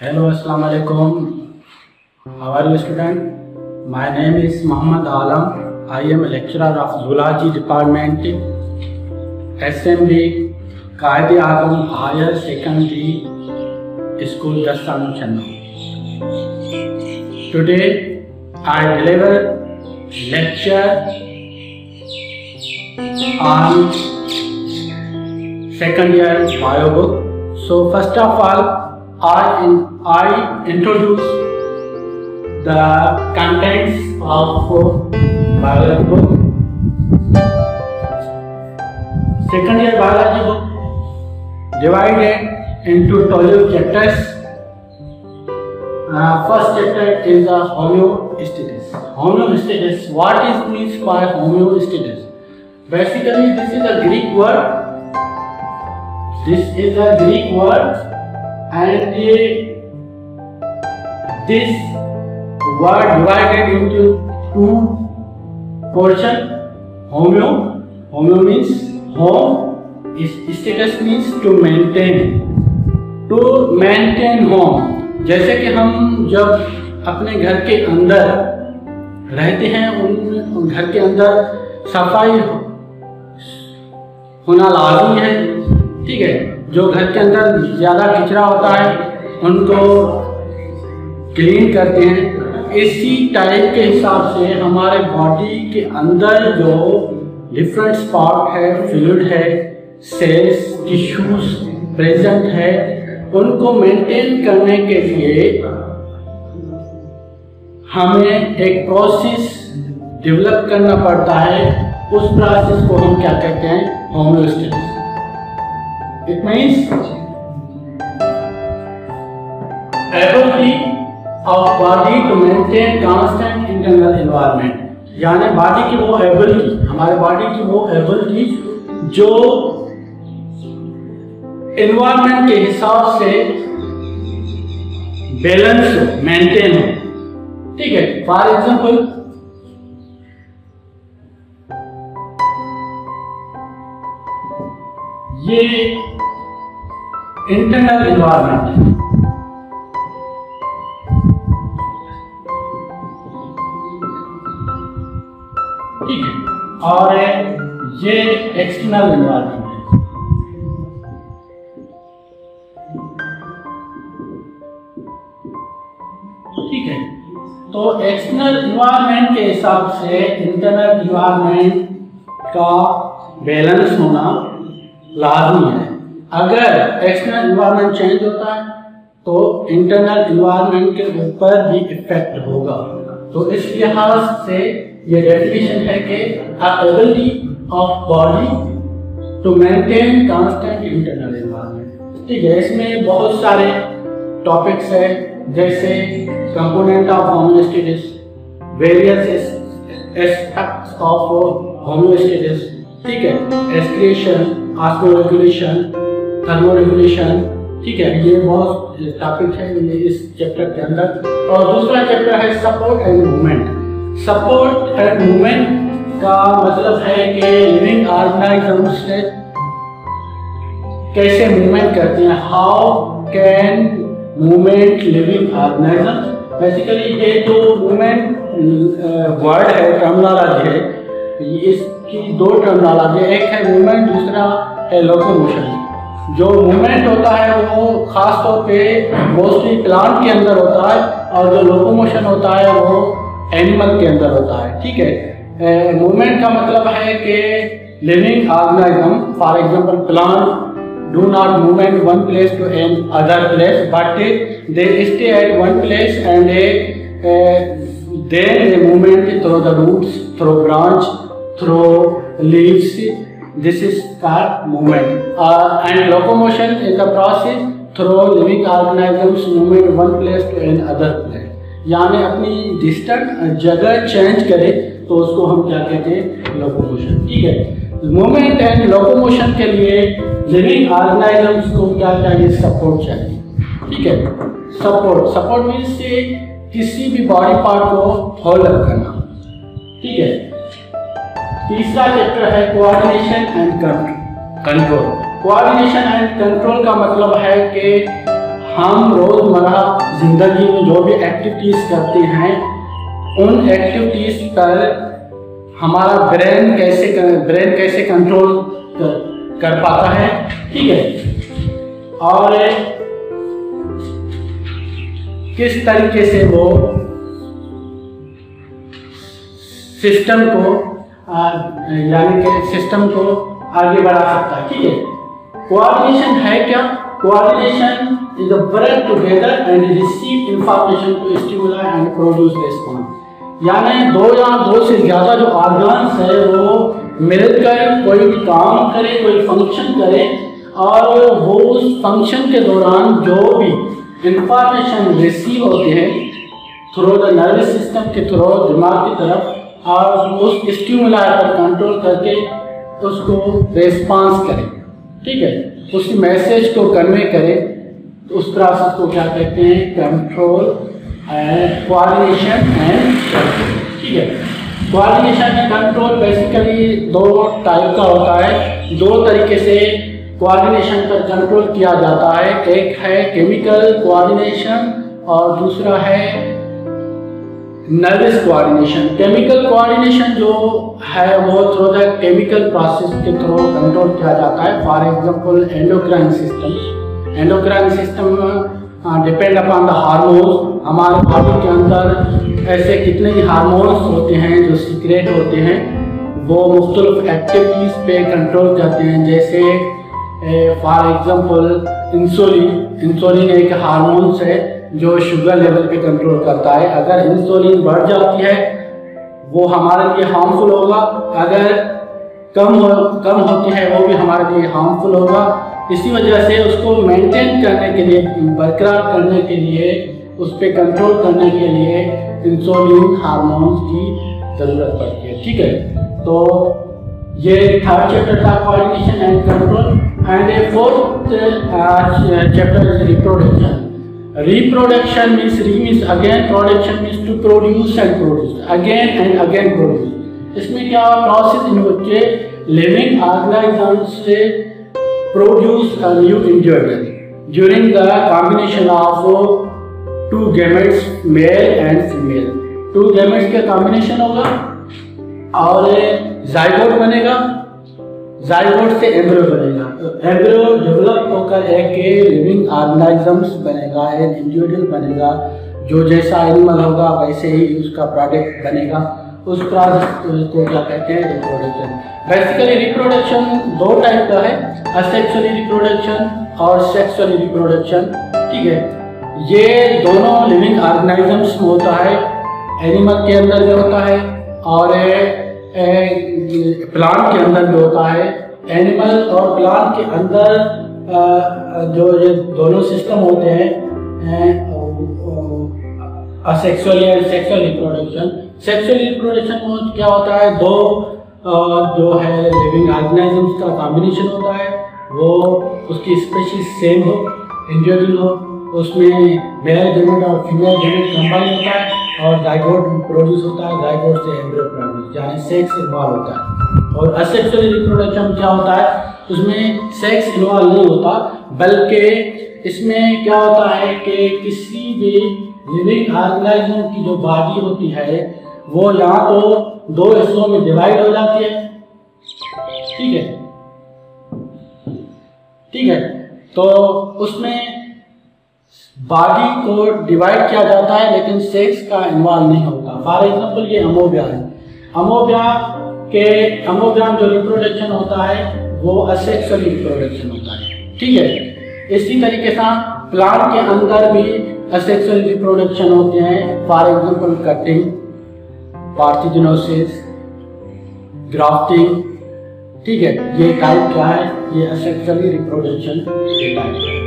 Hello अस्सलाम वालेकुम how student my name is Mohammad Alam I am lecturer of zoology department S M B Quaid Alam higher secondary school Dastan Chanda today I deliver lecture on second year bio book so first of all I, in, I introduce the contents of biology book. Second year biology book divided into 12 chapters. Uh, first chapter is the homeostasis. Homeostasis. What is means by homeostasis? Basically, this is a Greek word. This is a Greek word and the, this word divided into two portion homeo homeo means home is status means to maintain to maintain home जैसे कि हम जब अपने घर के अंदर रहते हैं उन घर के अंदर सफ़ाई होना लाजमी है ठीक है जो घर के अंदर ज़्यादा कचरा होता है, उनको क्लीन करते हैं। इसी टाइप के हिसाब से हमारे बॉडी के अंदर जो डिफरेंट स्पॉट है फ्लूड है सेल्स टिश्यूज प्रेजेंट है, उनको मेंटेन करने के लिए हमें एक प्रोसेस डेवलप करना पड़ता है। उस प्रोसेस को हम क्या कहते हैं? Homeostasis It means ability of body to maintain constant internal environment. यानी बॉडी की वो एबिलिटी हमारे बॉडी की वो एबिलिटी जो एनवायरमेंट के हिसाब से बैलेंस मेंटेन हो ठीक है फॉर एग्जांपल ये इंटरनल इन्वायरमेंट ठीक है, और ये एक्सटर्नल इन्वायरमेंट ठीक है तो एक्सटर्नल इन्वायरमेंट के हिसाब से इंटरनल इन्वायरमेंट का बैलेंस होना लाजमी है। अगर एक्सटर्नल इन्वायरमेंट चेंज होता है तो इंटरनल इन्वायरमेंट के ऊपर भी इफ़ेक्ट होगा। तो इस लिहाज से ये डेफिनेशन है कि ability of body to maintain constant internal environment ठीक है, इसमें बहुत सारे टॉपिक्स है, जैसे component of homeostasis various aspects of homeostasis ठीक है excretion osmoregulation thermoregulation ठीक है? ये बहुत टॉपिक है इस चैप्टर के अंदर। और दूसरा चैप्टर है support and movement support and movement का मतलब है कि लिविंग ऑर्गेनाइज्म से कैसे मूवमेंट करते हैं? How can movement living organism basically ये जो मूवमेंट वर्ड है टर्मिनोलॉजी है इसकी दो टर्मिनोलॉजी एक है मूवमेंट दूसरा है लोकोमोशन जो मूवमेंट होता है, वो खास तौर पे मोस्टली प्लांट के अंदर होता है और जो लोकोमोशन होता है, वो एनिमल के अंदर होता है, ठीक है? मूवमेंट का मतलब है कि living organism for example plant do not movement one place to another place but they stay at one place and their movement through the roots through branch through leaves this is called movement. Uh, and locomotion is the process through living organisms movement one place to another place. यानी अपनी distant जगह change करे तो उसको हम क्या कहते हैं? लोकोमोशन ठीक है? मूवमेंट एंड लोकोमोशन के लिए लिविंग ऑर्गेनाइजम्स को क्या चाहिए? सपोर्ट चाहिए. ठीक है? सपोर्ट सपोर्ट मीन्स किसी भी बॉडी पार्ट को होल्ड करना। ठीक है? तीसरा चैप्टर है coordination and control coordination and control का मतलब है कि हम रोज़मर्रा ज़िंदगी में जो भी एक्टिविटीज़ करते हैं उन एक्टिविटीज़ पर हमारा ब्रेन कैसे ब्रेन कैसे कंट्रोल कर, कर पाता है ठीक है? और किस तरीके से वो सिस्टम को यानी कि सिस्टम को आगे बढ़ा सकता है, ठीक है? कोऑर्डिनेशन है क्या? Coordination is the work together and receive information to stimuli and produce response यानी दो या दो से ज़्यादा जो ऑर्गन्स है, वो मिलकर कोई भी काम करे, कोई फ़ंक्शन करे, और वो उस फ़ंक्शन के दौरान जो भी इंफॉर्मेशन रिसीव होते हैं थ्रू द नर्वस सिस्टम के थ्रू दिमाग की तरफ़ और उस स्टिमुलाई पर कंट्रोल करके उसको रेस्पॉन्स करें। ठीक है? उस मैसेज को कन्वे करें। तो उस प्रोसेस को क्या कहते हैं? कंट्रोल एंड कोऑर्डिनेशन एंड ठीक है? कोऑर्डिनेशन एंड कंट्रोल बेसिकली दो टाइप का होता है। दो तरीके से कोऑर्डिनेशन पर कंट्रोल किया जाता है। एक है केमिकल कोऑर्डिनेशन और दूसरा है नर्वस कोऑर्डिनेशन केमिकल कोऑर्डिनेशन जो है, वो थ्रू द केमिकल प्रोसेस के थ्रू कंट्रोल किया जाता है। For example endocrine system endocrine system depend upon the hormones हमारे बॉडी के अंदर ऐसे कितने ही हार्मोन्स होते हैं, जो सीक्रेट होते हैं, वो मुख्तलिफ़ एक्टिविटीज़ पे कंट्रोल करते हैं। जैसे फॉर एग्जांपल इंसुलिन इंसुलिन एक हार्मोन्स है। जो शुगर लेवल पे कंट्रोल करता है। अगर इंसुलिन बढ़ जाती है, वो हमारे लिए हार्मफुल होगा। अगर कम हो, कम होती है, वो भी हमारे लिए हार्मफुल होगा। इसी वजह से उसको मेंटेन करने के लिए, बरकरार करने के लिए, उस पर कंट्रोल करने के लिए इंसुलिन हार्मोन्स की ज़रूरत पड़ती है। ठीक है? तो ये थर्ड चैप्टर था coordination and control and a fourth chapter is reproduction reproduction means re means again production means to produce and produce. Again and again produce. इसमें क्या प्रोसेस इन बच्चे लिविंग ऑर्गेनाइजम से produce new individual during the combination of two gametes male and female two gametes का combination होगा और uh, zygote बनेगा. Zygote से एम्ब्रो बनेगा। तो एम्ब्रियो डेवलप होकर एक लिविंग ऑर्गेनिजम्स बनेगा, एक इंडिविजुअल बनेगा, जो जैसा एनिमल होगा, वैसे ही उसका प्रोडक्ट बनेगा। उस प्रोडक्ट को क्या कहते हैं? रिप्रोडक्शन बेसिकली रिप्रोडक्शन दो टाइप का है। असेक्सुअली रिप्रोडक्शन और सेक्सुअली रिप्रोडक्शन ठीक है? ये दोनों लिविंग ऑर्गेनिजम्स में होता है। एनिमल के अंदर भी होता है और प्लांट के अंदर भी होता है, एनिमल और प्लांट के अंदर जो ये दोनों सिस्टम होते हैं asexual and sexual reproduction sexual reproduction में क्या होता है? दो जो है लिविंग ऑर्गेनाइजम्स का कॉम्बिनेशन होता है। वो उसकी स्पेशीज सेम हो इंडिविजुअल हो। उसमें मेल जेनेट और फीमेल जेनेट कंबाइन होता है और जाइगोट प्रोड्यूस होता है जाइगोट से एम्ब्रियो प्रोड्यूस यानी सेक्स इन्वॉल्व होता है। और असेक्सुअल रिप्रोडक्शन क्या होता है? उसमें सेक्स इन्वॉल्व नहीं होता, बल्कि इसमें क्या होता है कि किसी भी लिविंग ऑर्गेनिज्म की जो बॉडी होती है, वो यहाँ तो दो हिस्सों में डिवाइड हो जाती है। ठीक है? ठीक है? तो उसमें बॉडी को डिवाइड किया जाता है, लेकिन सेक्स का इन्वॉल्व नहीं होता। फॉर एग्ज़ाम्पल ये अमोबिया है। अमोबिया के अमोबिया जो रिप्रोडक्शन होता है, वो असेक्सुअल रिप्रोडक्शन होता है। ठीक है? इसी तरीके से प्लांट के अंदर भी असेक्सुअल रिप्रोडक्शन होते हैं। For example cutting parthenogenesis grafting ठीक है? ये टाइप क्या है? ये असेक्सुअली रिप्रोडक्शन टाइप है।